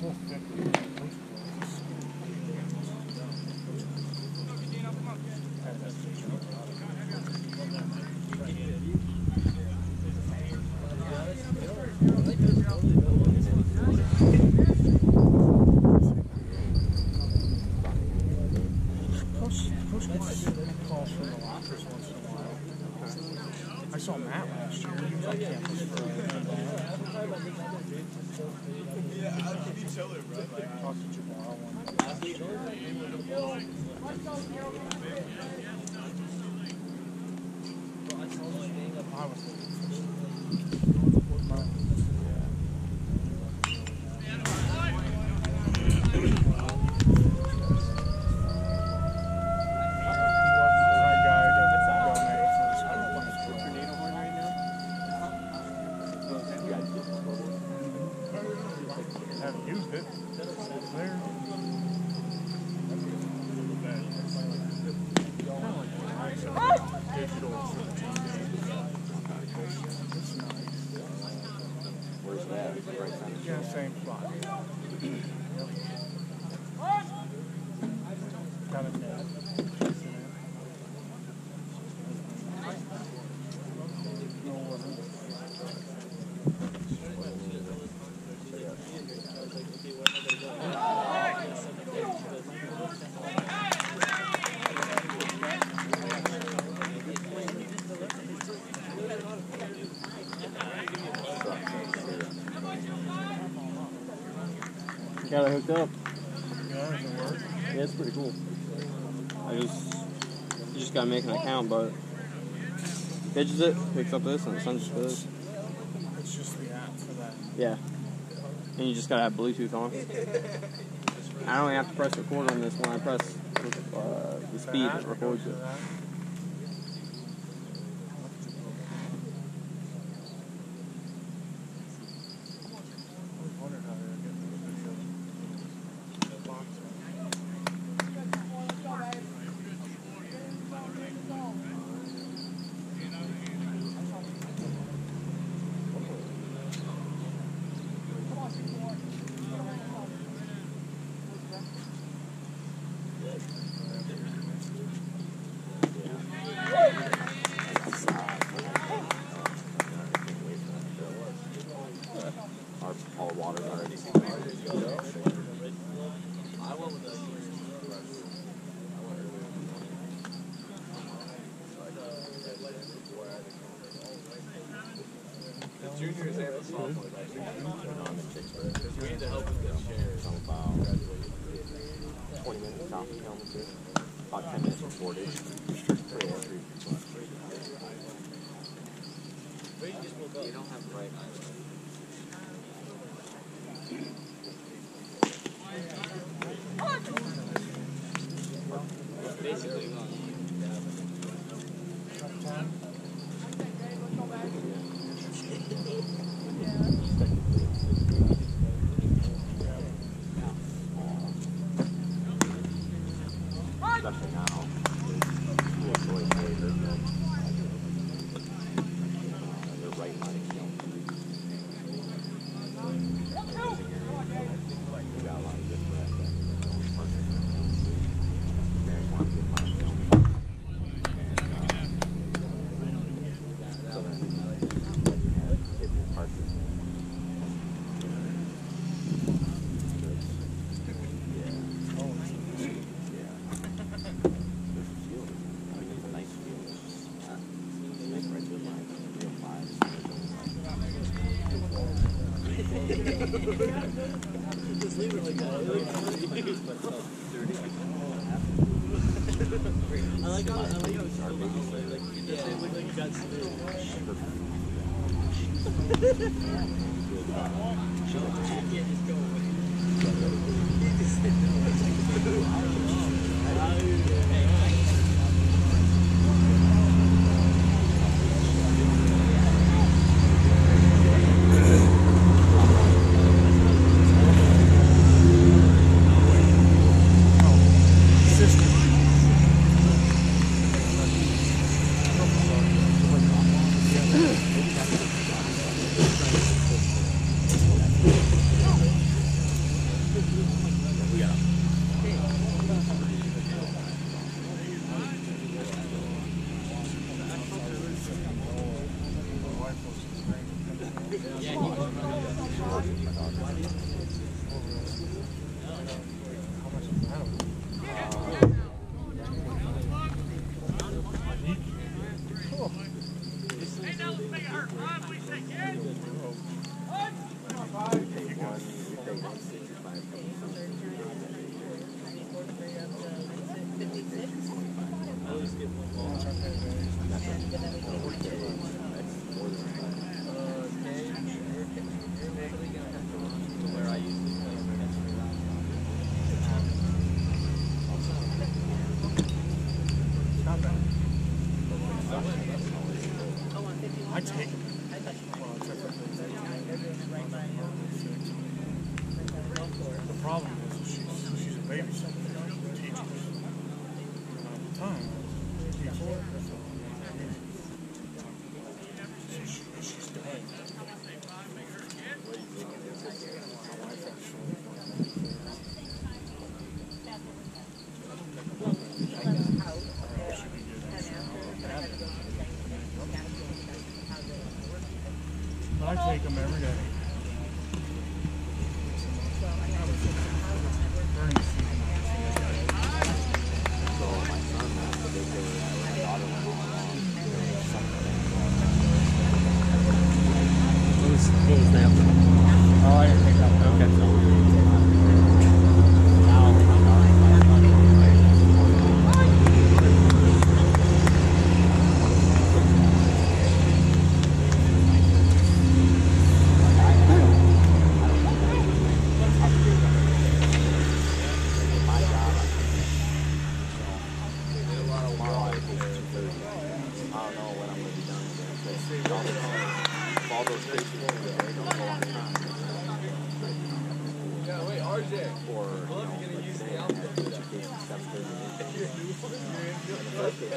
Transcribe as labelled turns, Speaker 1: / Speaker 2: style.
Speaker 1: I saw Matt last year. He was on campus for a Talked to Jamal one day. I was looking for He wasn't the right guy to donate for his school. Haven't used it. It's there. Digital for the TV. It's nice.
Speaker 2: Where's that? Right
Speaker 1: Yeah, same spot. Got it
Speaker 2: hooked up.
Speaker 1: Yeah, does it work?
Speaker 2: Yeah, it's pretty cool. I just you just gotta make an account, but pitches it, picks up this, and it sends it to this.
Speaker 1: It's just the app for that.
Speaker 2: Yeah. And you just gotta have Bluetooth on. I don't have to press record on this one. I press uh, the speed
Speaker 1: that
Speaker 2: records it. About 20 minutes. About 10 minutes before it Just leave it like that.
Speaker 3: I like how I like how sharp it is. Like, it doesn't like it got
Speaker 2: smooth. Yeah, just go away. I take them every day. Today, I had two cases, 7:30 and 8:30. And the first case,